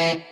eh.